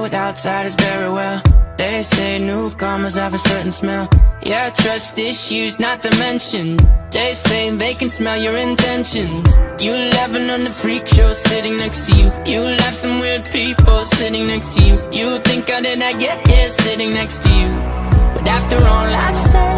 with outsiders very well. They say newcomers have a certain smell. Yeah, trust issues not to mention. They say they can smell your intentions. You living on the freak show sitting next to you. You laugh some weird people sitting next to you. You think how did I get here sitting next to you. But after all I've said